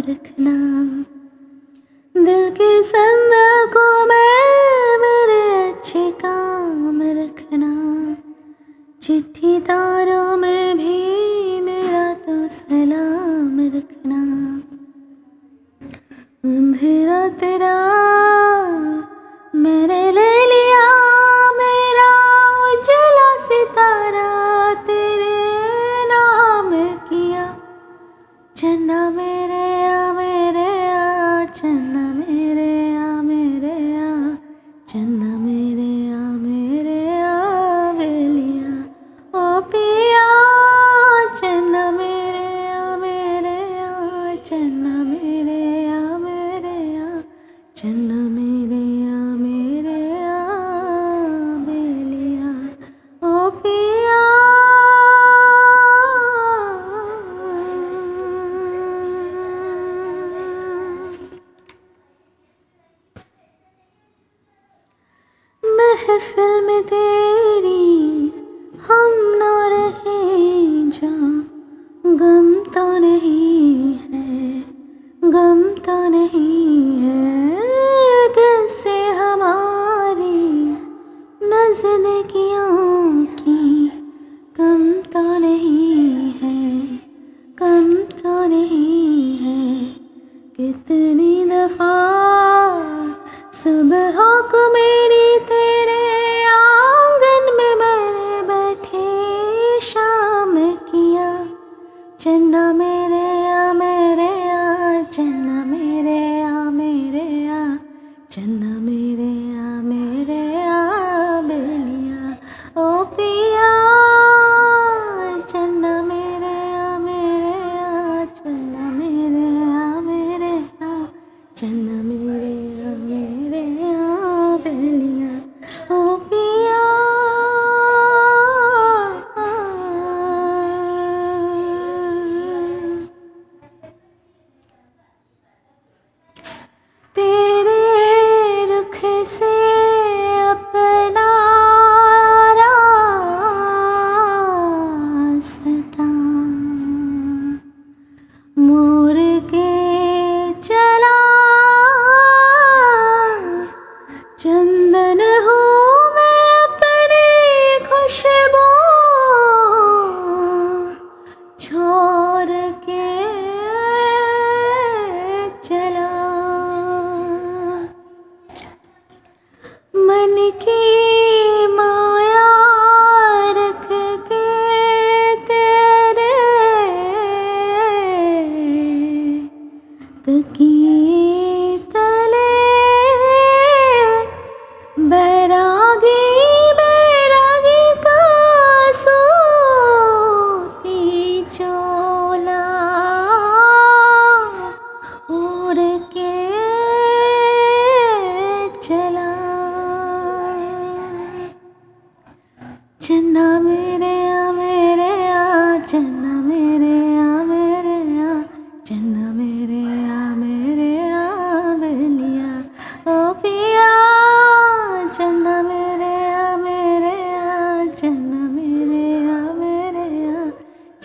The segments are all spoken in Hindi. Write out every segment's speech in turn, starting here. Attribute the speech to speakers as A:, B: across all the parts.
A: रखना। दिल के संदर को मैं मेरे अच्छे काम रखना। चिट्ठी तारों में भी मेरा तो सलाम रखना। अंधेरा तेरा मेरे चन्ना मेरे आ मेरे आ बेलिया ओ पिया। महफिल में तेरी मेरी तेरे आंगन में आङ्गनरे बैठे शाम किया। चन्ना मेरे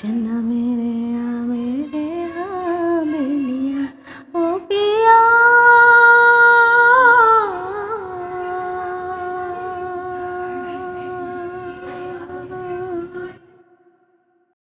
A: ಚೆನ್ನಮೇ